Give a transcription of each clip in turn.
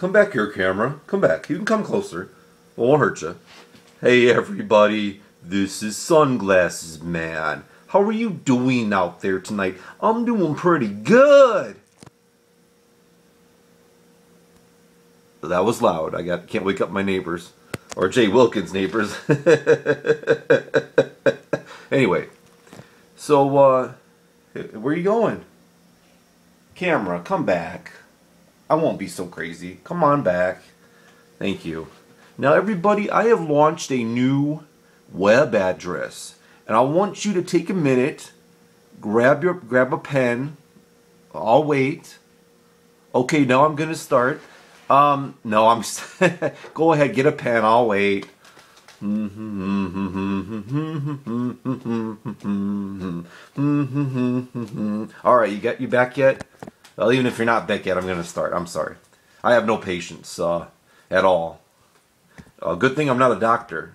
Come back here, camera. Come back. You can come closer. It won't hurt you. Hey, everybody. This is Sunglasses Man. How are you doing out there tonight? I'm doing pretty good. That was loud. I got can't wake up my neighbors or Jay Wilkins' neighbors. anyway, so uh, where are you going? Camera, come back. I won't be so crazy. Come on back. Thank you. Now, everybody, I have launched a new web address, and I want you to take a minute, grab your grab a pen. I'll wait. Okay, now I'm gonna start. Um, no, I'm. go ahead, get a pen. I'll wait. All right, you got you back yet? Even if you're not back yet, I'm gonna start. I'm sorry. I have no patience uh, at all. Uh, good thing I'm not a doctor.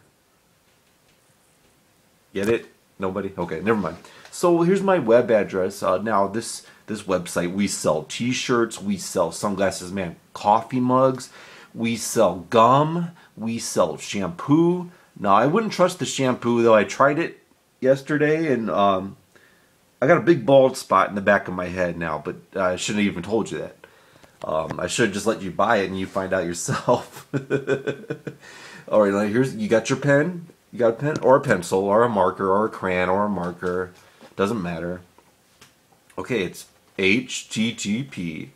Get it? Nobody? Okay, never mind. So here's my web address. Uh, now this this website we sell T-shirts, we sell sunglasses, man, coffee mugs, we sell gum, we sell shampoo. Now I wouldn't trust the shampoo though. I tried it yesterday and um, I got a big bald spot in the back of my head now, but I shouldn't have even told you that. Um, I should just let you buy it and you find out yourself. All right, now here's you got your pen. You got a pen or a pencil or a marker or a crayon or a marker. Doesn't matter. Okay, it's http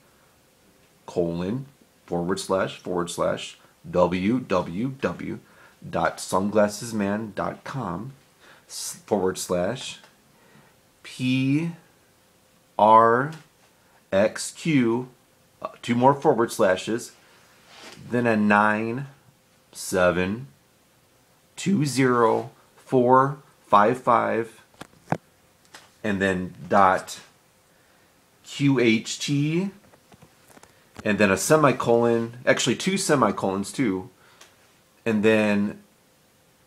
colon forward slash forward slash www.sunglassesman.com forward slash p r x q uh, two more forward slashes then a nine seven two zero four five five and then dot QHT and then a semicolon, actually two semicolons too, and then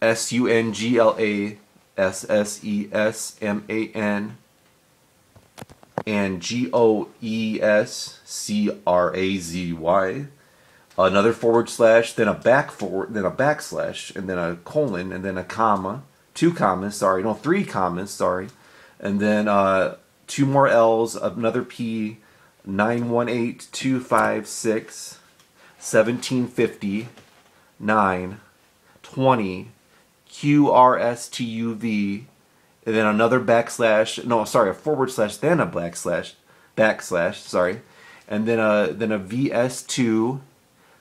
S U N G L A S S E S M A N and G O E S C R A Z Y. Another forward slash, then a back forward, then a backslash, and then a colon, and then a comma, two commas, sorry, no, three commas, sorry, and then uh, two more L's, another P, 918256 1750 9 20 QRSTUV and then another backslash no sorry a forward slash then a backslash backslash sorry and then a then a VS2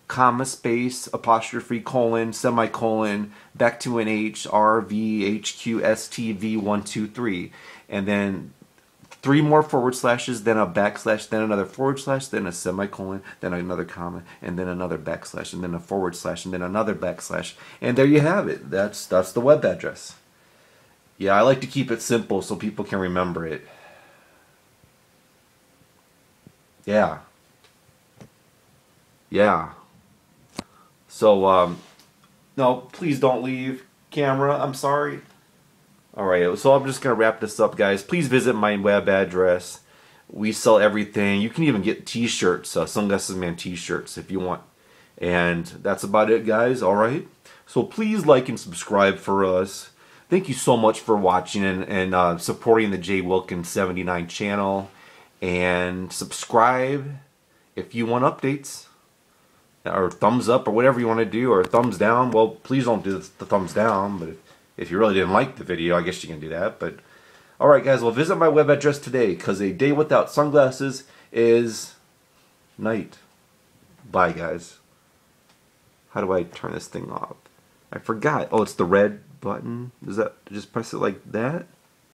comma space apostrophe colon semicolon back to an H R V H Q S T V one two three and then three more forward slashes, then a backslash, then another forward slash, then a semicolon, then another comma, and then another backslash, and then a forward slash, and then another backslash. And there you have it. That's that's the web address. Yeah, I like to keep it simple so people can remember it. Yeah. Yeah. So um no, please don't leave camera. I'm sorry. Alright, so I'm just going to wrap this up, guys. Please visit my web address. We sell everything. You can even get t-shirts, uh, Sunglasses Man t-shirts if you want. And that's about it, guys. Alright? So please like and subscribe for us. Thank you so much for watching and, and uh, supporting the Jay Wilkins 79 channel. And subscribe if you want updates. Or thumbs up or whatever you want to do. Or thumbs down. Well, please don't do the thumbs down. But if if you really didn't like the video, I guess you can do that. But alright guys, well visit my web address today because a day without sunglasses is night. Bye guys. How do I turn this thing off? I forgot. Oh, it's the red button. Does that just press it like that?